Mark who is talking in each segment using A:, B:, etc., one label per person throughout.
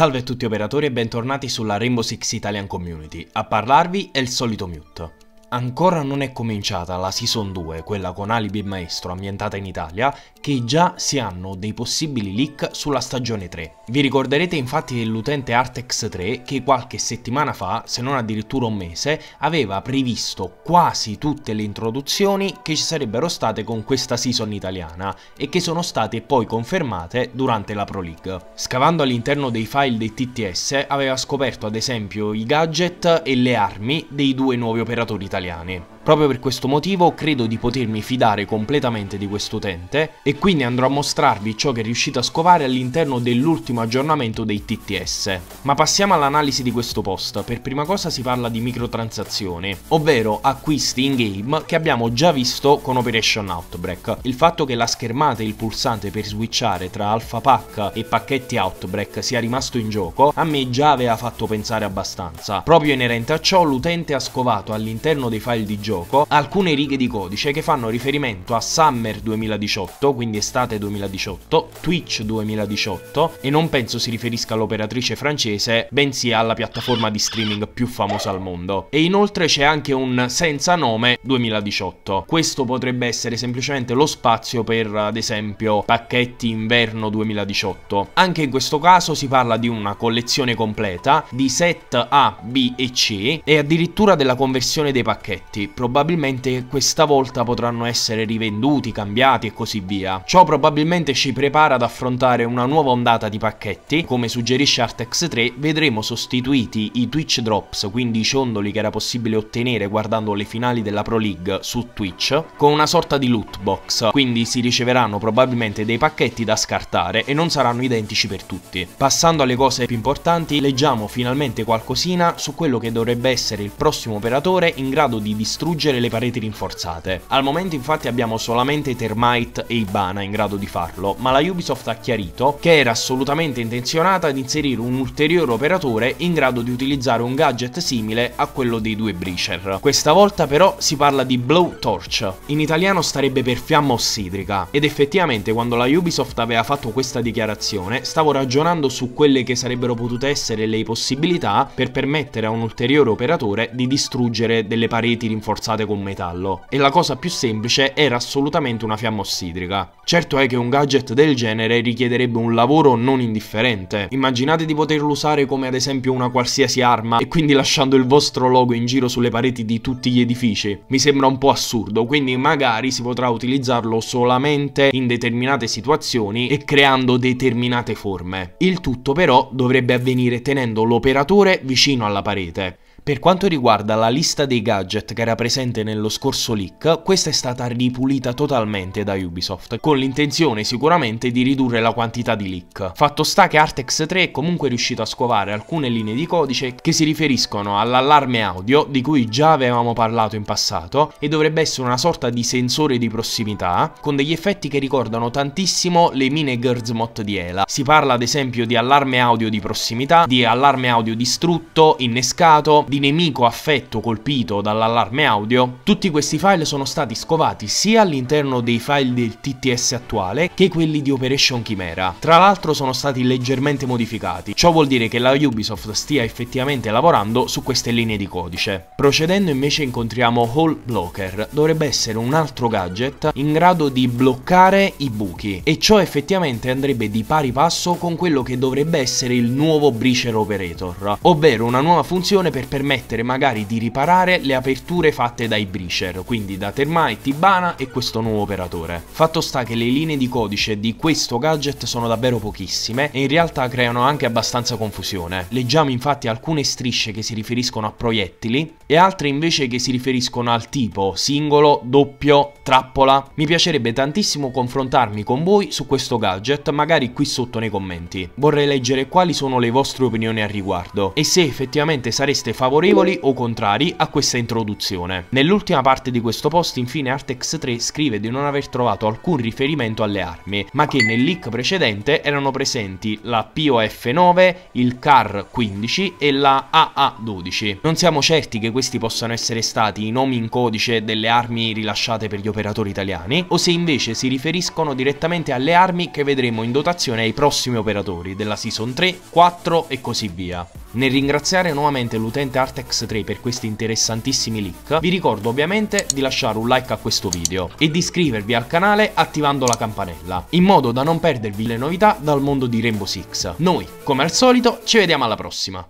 A: Salve a tutti operatori e bentornati sulla Rainbow Six Italian Community. A parlarvi è il solito Mute. Ancora non è cominciata la Season 2, quella con Alibi Maestro ambientata in Italia, che già si hanno dei possibili leak sulla stagione 3. Vi ricorderete infatti dell'utente Artex3 che qualche settimana fa, se non addirittura un mese, aveva previsto quasi tutte le introduzioni che ci sarebbero state con questa season italiana e che sono state poi confermate durante la Pro League. Scavando all'interno dei file dei TTS aveva scoperto ad esempio i gadget e le armi dei due nuovi operatori italiani italiani. Proprio per questo motivo credo di potermi fidare completamente di quest'utente e quindi andrò a mostrarvi ciò che è riuscito a scovare all'interno dell'ultimo aggiornamento dei TTS. Ma passiamo all'analisi di questo post, per prima cosa si parla di microtransazioni, ovvero acquisti in game che abbiamo già visto con Operation Outbreak. Il fatto che la schermata e il pulsante per switchare tra alpha pack e pacchetti Outbreak sia rimasto in gioco a me già aveva fatto pensare abbastanza. Proprio inerente a ciò l'utente ha scovato all'interno dei file di gioco alcune righe di codice che fanno riferimento a Summer 2018, quindi estate 2018, Twitch 2018 e non penso si riferisca all'operatrice francese, bensì alla piattaforma di streaming più famosa al mondo. E inoltre c'è anche un senza nome 2018. Questo potrebbe essere semplicemente lo spazio per ad esempio pacchetti inverno 2018. Anche in questo caso si parla di una collezione completa di set A, B e C e addirittura della conversione dei pacchetti probabilmente questa volta potranno essere rivenduti, cambiati e così via. Ciò probabilmente ci prepara ad affrontare una nuova ondata di pacchetti, come suggerisce Artex 3 vedremo sostituiti i Twitch Drops, quindi i ciondoli che era possibile ottenere guardando le finali della Pro League su Twitch, con una sorta di loot box, quindi si riceveranno probabilmente dei pacchetti da scartare e non saranno identici per tutti. Passando alle cose più importanti, leggiamo finalmente qualcosina su quello che dovrebbe essere il prossimo operatore in grado di distruggere distruggere le pareti rinforzate. Al momento infatti abbiamo solamente Termite e Ibana in grado di farlo, ma la Ubisoft ha chiarito che era assolutamente intenzionata ad inserire un ulteriore operatore in grado di utilizzare un gadget simile a quello dei due Breacher. Questa volta però si parla di Blowtorch, in italiano starebbe per fiamma ossidrica, ed effettivamente quando la Ubisoft aveva fatto questa dichiarazione stavo ragionando su quelle che sarebbero potute essere le possibilità per permettere a un ulteriore operatore di distruggere delle pareti rinforzate rinforzate con metallo, e la cosa più semplice era assolutamente una fiamma ossidrica. Certo è che un gadget del genere richiederebbe un lavoro non indifferente. Immaginate di poterlo usare come ad esempio una qualsiasi arma e quindi lasciando il vostro logo in giro sulle pareti di tutti gli edifici. Mi sembra un po' assurdo, quindi magari si potrà utilizzarlo solamente in determinate situazioni e creando determinate forme. Il tutto però dovrebbe avvenire tenendo l'operatore vicino alla parete. Per quanto riguarda la lista dei gadget che era presente nello scorso leak, questa è stata ripulita totalmente da Ubisoft, con l'intenzione sicuramente di ridurre la quantità di leak. Fatto sta che Artex 3 è comunque riuscito a scovare alcune linee di codice che si riferiscono all'allarme audio di cui già avevamo parlato in passato e dovrebbe essere una sorta di sensore di prossimità con degli effetti che ricordano tantissimo le mine Gerzmot di Ela. Si parla ad esempio di allarme audio di prossimità, di allarme audio distrutto, innescato, di nemico affetto colpito dall'allarme audio, tutti questi file sono stati scovati sia all'interno dei file del TTS attuale che quelli di Operation Chimera. Tra l'altro sono stati leggermente modificati, ciò vuol dire che la Ubisoft stia effettivamente lavorando su queste linee di codice. Procedendo invece incontriamo Hole Blocker, dovrebbe essere un altro gadget in grado di bloccare i buchi e ciò effettivamente andrebbe di pari passo con quello che dovrebbe essere il nuovo Breacher Operator, ovvero una nuova funzione per permettere permettere magari di riparare le aperture fatte dai breacher, quindi da Termite, Ibana e questo nuovo operatore. Fatto sta che le linee di codice di questo gadget sono davvero pochissime e in realtà creano anche abbastanza confusione. Leggiamo infatti alcune strisce che si riferiscono a proiettili e altre invece che si riferiscono al tipo singolo, doppio, trappola. Mi piacerebbe tantissimo confrontarmi con voi su questo gadget, magari qui sotto nei commenti. Vorrei leggere quali sono le vostre opinioni al riguardo e se effettivamente sareste favorevoli favorevoli o contrari a questa introduzione. Nell'ultima parte di questo post infine Artex 3 scrive di non aver trovato alcun riferimento alle armi, ma che nel leak precedente erano presenti la POF 9, il CAR 15 e la AA 12. Non siamo certi che questi possano essere stati i nomi in codice delle armi rilasciate per gli operatori italiani o se invece si riferiscono direttamente alle armi che vedremo in dotazione ai prossimi operatori della Season 3, 4 e così via. Nel ringraziare nuovamente l'utente Artex3 per questi interessantissimi leak, vi ricordo ovviamente di lasciare un like a questo video e di iscrivervi al canale attivando la campanella, in modo da non perdervi le novità dal mondo di Rainbow Six. Noi, come al solito, ci vediamo alla prossima!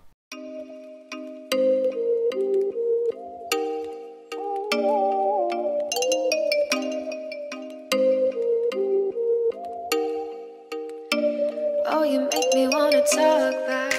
B: Oh, you make me wanna talk back.